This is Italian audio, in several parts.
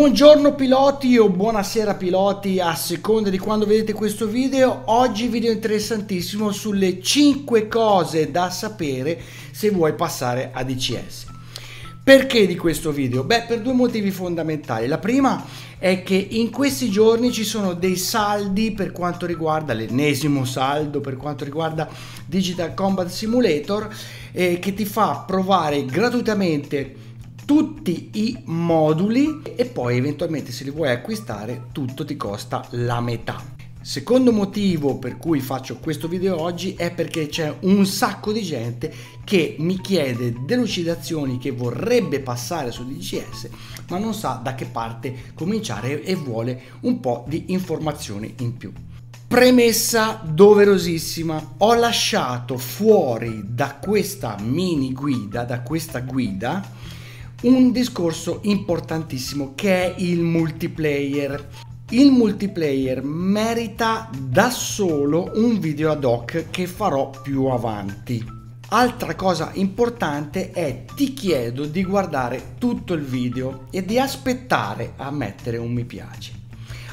Buongiorno piloti o buonasera piloti a seconda di quando vedete questo video. Oggi video interessantissimo sulle 5 cose da sapere se vuoi passare a DCS. Perché di questo video? Beh, per due motivi fondamentali. La prima è che in questi giorni ci sono dei saldi per quanto riguarda l'ennesimo saldo per quanto riguarda Digital Combat Simulator eh, che ti fa provare gratuitamente tutti i moduli e poi eventualmente se li vuoi acquistare tutto ti costa la metà. Secondo motivo per cui faccio questo video oggi è perché c'è un sacco di gente che mi chiede delucidazioni che vorrebbe passare su DCS ma non sa da che parte cominciare e vuole un po' di informazioni in più. Premessa doverosissima, ho lasciato fuori da questa mini guida, da questa guida, un discorso importantissimo che è il multiplayer. Il multiplayer merita da solo un video ad hoc che farò più avanti. Altra cosa importante è ti chiedo di guardare tutto il video e di aspettare a mettere un mi piace.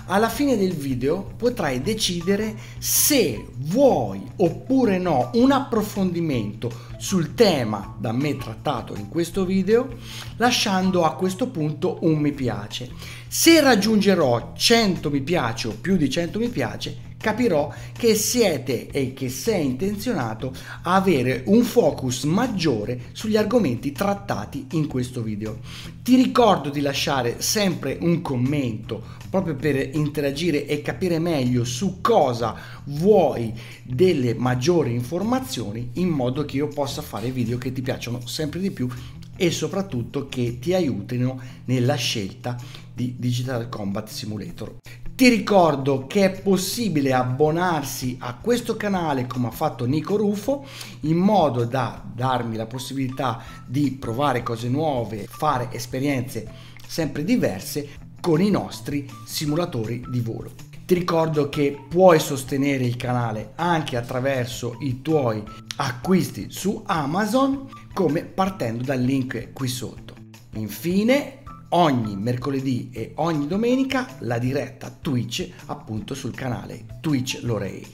Alla fine del video potrai decidere se vuoi oppure no un approfondimento sul tema da me trattato in questo video lasciando a questo punto un mi piace. Se raggiungerò 100 mi piace o più di 100 mi piace capirò che siete e che sei intenzionato a avere un focus maggiore sugli argomenti trattati in questo video. Ti ricordo di lasciare sempre un commento proprio per interagire e capire meglio su cosa vuoi delle maggiori informazioni in modo che io possa fare video che ti piacciono sempre di più e soprattutto che ti aiutino nella scelta di Digital Combat Simulator. Ti ricordo che è possibile abbonarsi a questo canale come ha fatto Nico Rufo in modo da darmi la possibilità di provare cose nuove, fare esperienze sempre diverse con i nostri simulatori di volo. Ti ricordo che puoi sostenere il canale anche attraverso i tuoi acquisti su Amazon come partendo dal link qui sotto. Infine ogni mercoledì e ogni domenica la diretta Twitch appunto sul canale Twitch Lorei.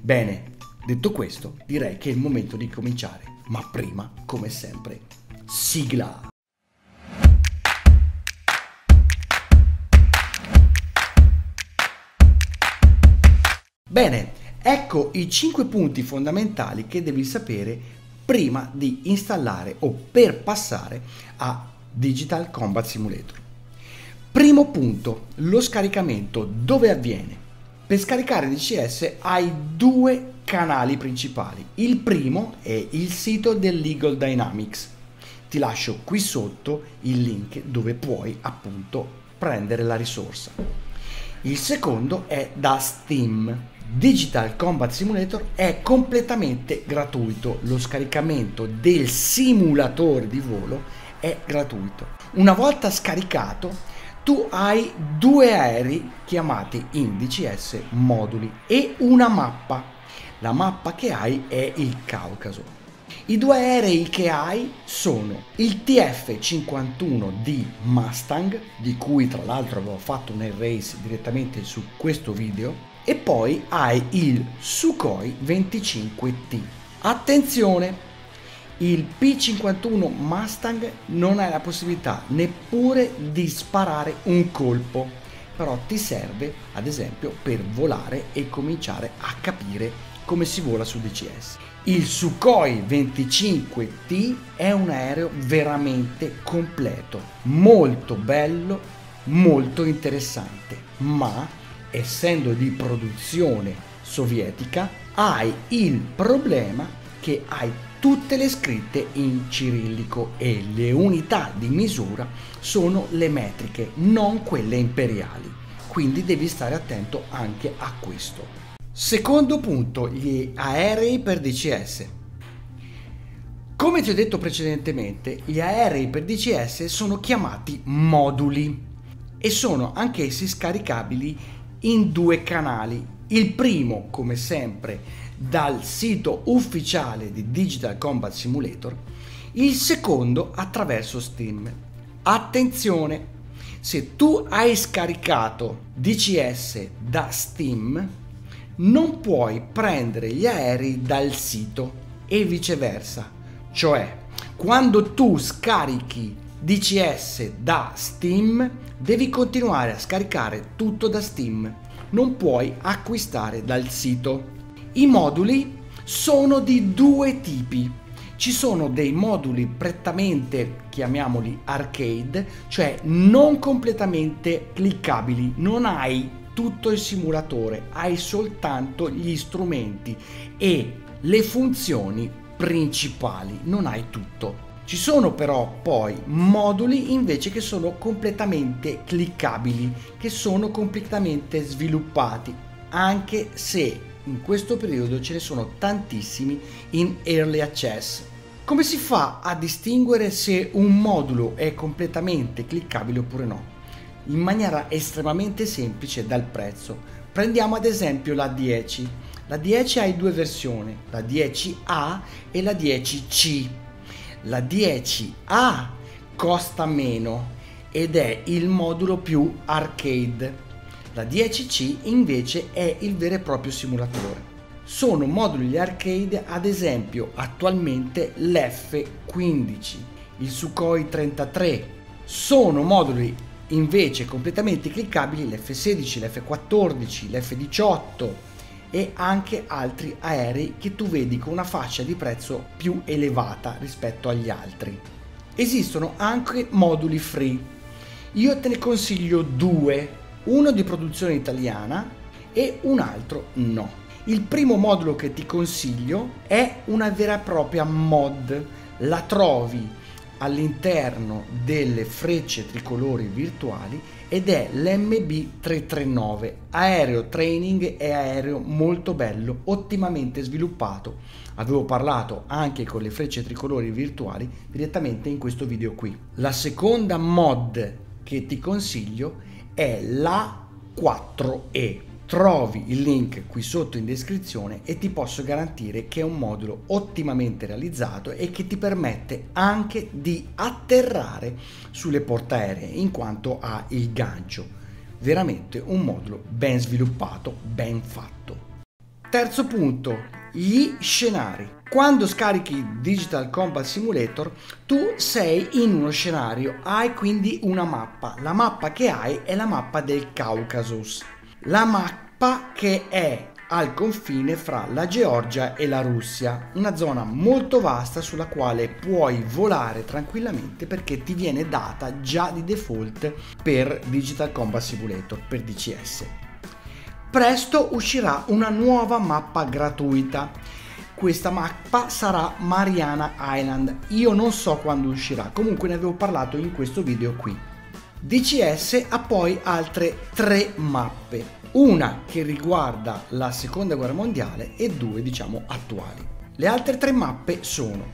Bene, detto questo direi che è il momento di cominciare, ma prima come sempre sigla! Bene, ecco i 5 punti fondamentali che devi sapere prima di installare o per passare a Digital Combat Simulator. Primo punto, lo scaricamento dove avviene? Per scaricare DCS hai due canali principali. Il primo è il sito del Legal Dynamics. Ti lascio qui sotto il link dove puoi appunto prendere la risorsa. Il secondo è da Steam. Digital Combat Simulator è completamente gratuito. Lo scaricamento del simulatore di volo è gratuito. Una volta scaricato, tu hai due aerei chiamati indici S moduli e una mappa. La mappa che hai è il Caucaso. I due aerei che hai sono il TF-51 di Mustang, di cui tra l'altro avevo fatto un air race direttamente su questo video, e poi hai il Sukhoi 25T. Attenzione, il P51 Mustang non hai la possibilità neppure di sparare un colpo, però ti serve ad esempio per volare e cominciare a capire come si vola su DCS. Il Sukhoi 25T è un aereo veramente completo, molto bello, molto interessante, ma essendo di produzione sovietica hai il problema che hai tutte le scritte in cirillico e le unità di misura sono le metriche, non quelle imperiali. Quindi devi stare attento anche a questo. Secondo punto, gli aerei per DCS. Come ti ho detto precedentemente, gli aerei per DCS sono chiamati moduli e sono anch'essi scaricabili in due canali. Il primo, come sempre, dal sito ufficiale di Digital Combat Simulator, il secondo attraverso Steam. Attenzione! Se tu hai scaricato DCS da Steam, non puoi prendere gli aerei dal sito e viceversa. Cioè, quando tu scarichi DCS da Steam, devi continuare a scaricare tutto da Steam. Non puoi acquistare dal sito. I moduli sono di due tipi. Ci sono dei moduli prettamente, chiamiamoli arcade, cioè non completamente cliccabili, non hai tutto il simulatore, hai soltanto gli strumenti e le funzioni principali, non hai tutto. Ci sono però poi moduli invece che sono completamente cliccabili, che sono completamente sviluppati, anche se in questo periodo ce ne sono tantissimi in early access. Come si fa a distinguere se un modulo è completamente cliccabile oppure no? In maniera estremamente semplice dal prezzo. Prendiamo ad esempio la 10. La 10 ha due versioni, la 10A e la 10C. La 10A costa meno ed è il modulo più arcade la 10C invece è il vero e proprio simulatore. Sono moduli arcade ad esempio attualmente l'F15, il Sukhoi 33. Sono moduli invece completamente cliccabili l'F16, l'F14, l'F18 e anche altri aerei che tu vedi con una fascia di prezzo più elevata rispetto agli altri. Esistono anche moduli free. Io te ne consiglio due uno di produzione italiana e un altro no. Il primo modulo che ti consiglio è una vera e propria mod, la trovi all'interno delle frecce tricolori virtuali ed è l'MB339, aereo training e aereo molto bello, ottimamente sviluppato. Avevo parlato anche con le frecce tricolori virtuali direttamente in questo video qui. La seconda mod che ti consiglio è la 4E. Trovi il link qui sotto in descrizione e ti posso garantire che è un modulo ottimamente realizzato e che ti permette anche di atterrare sulle portaeree in quanto ha il gancio. Veramente un modulo ben sviluppato, ben fatto. Terzo punto, gli scenari. Quando scarichi Digital Combat Simulator, tu sei in uno scenario, hai quindi una mappa. La mappa che hai è la mappa del Caucasus. La mappa che è al confine fra la Georgia e la Russia, una zona molto vasta sulla quale puoi volare tranquillamente perché ti viene data già di default per Digital Combat Simulator, per DCS. Presto uscirà una nuova mappa gratuita questa mappa sarà Mariana Island. Io non so quando uscirà, comunque ne avevo parlato in questo video qui. DCS ha poi altre tre mappe, una che riguarda la seconda guerra mondiale e due diciamo attuali. Le altre tre mappe sono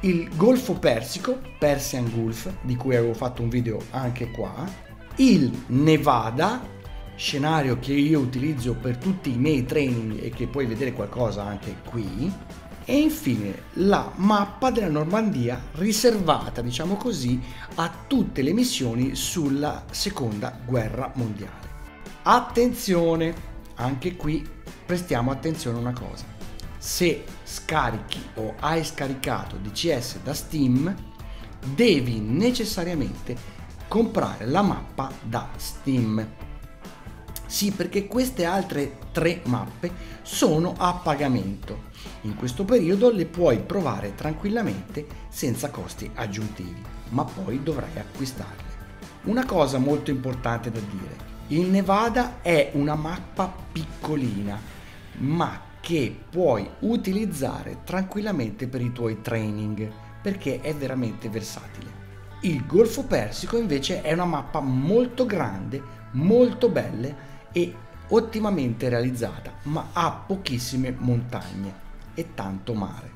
il Golfo Persico, Persian Gulf, di cui avevo fatto un video anche qua, il Nevada, scenario che io utilizzo per tutti i miei training e che puoi vedere qualcosa anche qui e infine la mappa della Normandia riservata diciamo così a tutte le missioni sulla seconda guerra mondiale. Attenzione anche qui prestiamo attenzione a una cosa. Se scarichi o hai scaricato DCS da Steam devi necessariamente comprare la mappa da Steam sì, perché queste altre tre mappe sono a pagamento. In questo periodo le puoi provare tranquillamente senza costi aggiuntivi, ma poi dovrai acquistarle. Una cosa molto importante da dire, il Nevada è una mappa piccolina, ma che puoi utilizzare tranquillamente per i tuoi training, perché è veramente versatile. Il Golfo Persico invece è una mappa molto grande, molto bella e ottimamente realizzata, ma ha pochissime montagne e tanto mare.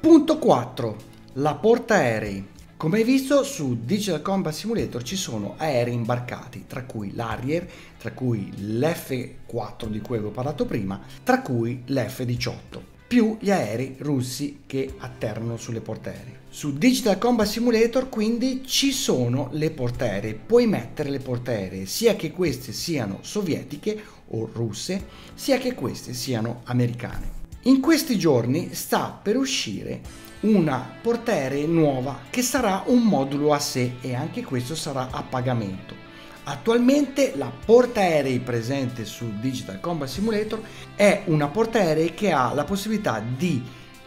Punto 4. La portaerei. Come hai visto su Digital Combat Simulator ci sono aerei imbarcati, tra cui l'Harrier, tra cui l'F4 di cui avevo parlato prima, tra cui l'F18. Più gli aerei russi che atterrano sulle portaerei. Su Digital Combat Simulator quindi ci sono le portaerei, puoi mettere le portaerei sia che queste siano sovietiche o russe, sia che queste siano americane. In questi giorni sta per uscire una portaerei nuova che sarà un modulo a sé e anche questo sarà a pagamento. Attualmente la portaerei presente su Digital Combat Simulator è una portaerei che ha la possibilità di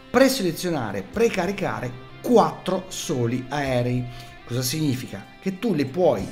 preselezionare, precaricare 4 soli aerei. Cosa significa? Che tu li puoi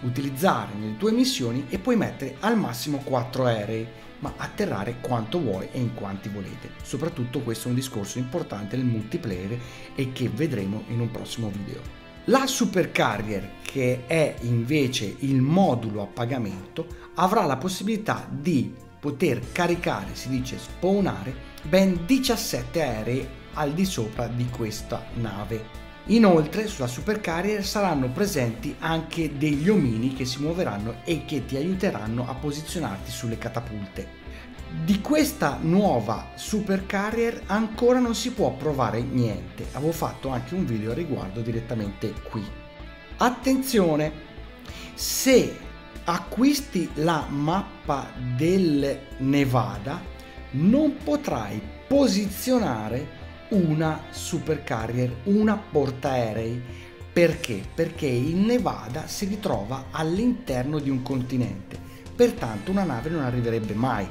utilizzare nelle tue missioni e puoi mettere al massimo 4 aerei, ma atterrare quanto vuoi e in quanti volete. Soprattutto questo è un discorso importante nel multiplayer e che vedremo in un prossimo video. La Super Carrier, che è invece il modulo a pagamento, avrà la possibilità di poter caricare, si dice spawnare, ben 17 aerei al di sopra di questa nave. Inoltre sulla supercarrier saranno presenti anche degli omini che si muoveranno e che ti aiuteranno a posizionarti sulle catapulte. Di questa nuova supercarrier ancora non si può provare niente, avevo fatto anche un video a riguardo direttamente qui. Attenzione, se acquisti la mappa del Nevada non potrai posizionare una supercarrier, una portaerei. Perché? Perché il Nevada si ritrova all'interno di un continente, pertanto una nave non arriverebbe mai,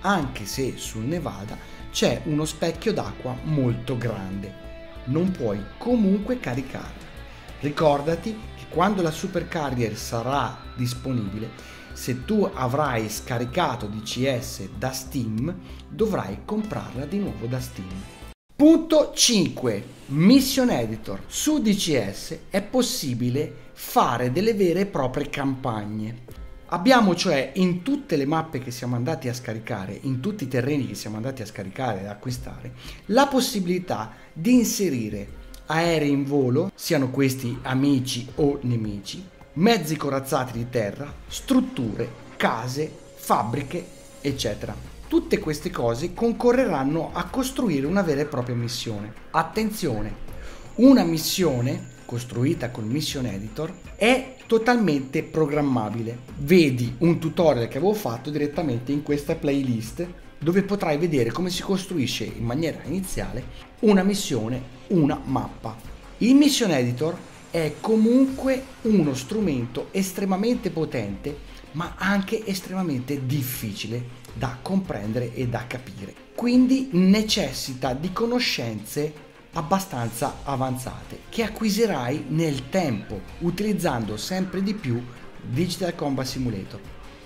anche se sul Nevada c'è uno specchio d'acqua molto grande. Non puoi comunque caricarla. Ricordati che quando la supercarrier sarà disponibile, se tu avrai scaricato DCS da Steam, dovrai comprarla di nuovo da Steam. Punto 5. Mission Editor. Su DCS è possibile fare delle vere e proprie campagne. Abbiamo cioè in tutte le mappe che siamo andati a scaricare, in tutti i terreni che siamo andati a scaricare e acquistare, la possibilità di inserire aerei in volo, siano questi amici o nemici, mezzi corazzati di terra, strutture, case, fabbriche, eccetera. Tutte queste cose concorreranno a costruire una vera e propria missione. Attenzione, una missione costruita col Mission Editor è totalmente programmabile. Vedi un tutorial che avevo fatto direttamente in questa playlist dove potrai vedere come si costruisce in maniera iniziale una missione, una mappa. Il Mission Editor è comunque uno strumento estremamente potente ma anche estremamente difficile da comprendere e da capire. Quindi necessita di conoscenze abbastanza avanzate che acquisirai nel tempo utilizzando sempre di più Digital Combat Simulator.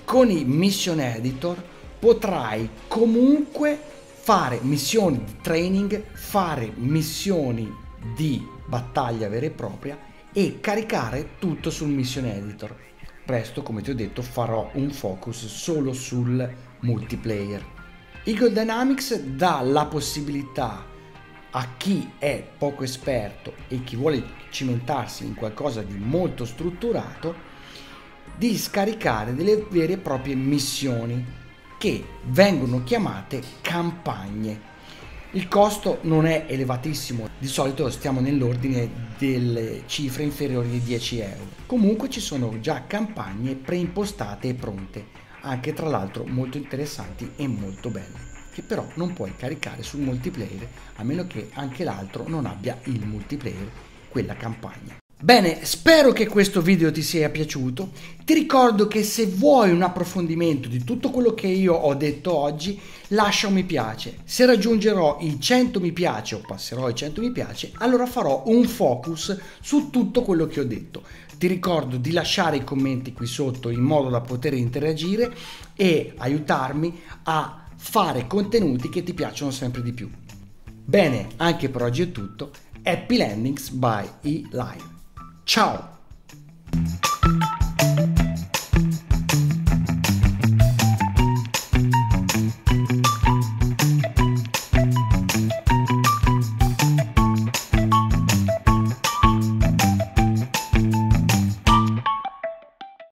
Con i Mission Editor potrai comunque fare missioni di training, fare missioni di battaglia vera e propria e caricare tutto sul Mission Editor presto, come ti ho detto, farò un focus solo sul multiplayer. Eagle Dynamics dà la possibilità a chi è poco esperto e chi vuole cimentarsi in qualcosa di molto strutturato di scaricare delle vere e proprie missioni che vengono chiamate campagne il costo non è elevatissimo, di solito stiamo nell'ordine delle cifre inferiori ai 10 euro. Comunque ci sono già campagne preimpostate e pronte, anche tra l'altro molto interessanti e molto belle, che però non puoi caricare sul multiplayer a meno che anche l'altro non abbia il multiplayer, quella campagna. Bene, spero che questo video ti sia piaciuto. Ti ricordo che se vuoi un approfondimento di tutto quello che io ho detto oggi, lascia un mi piace. Se raggiungerò i 100 mi piace o passerò i 100 mi piace, allora farò un focus su tutto quello che ho detto. Ti ricordo di lasciare i commenti qui sotto in modo da poter interagire e aiutarmi a fare contenuti che ti piacciono sempre di più. Bene, anche per oggi è tutto. Happy Landings by E-Live. Ciao!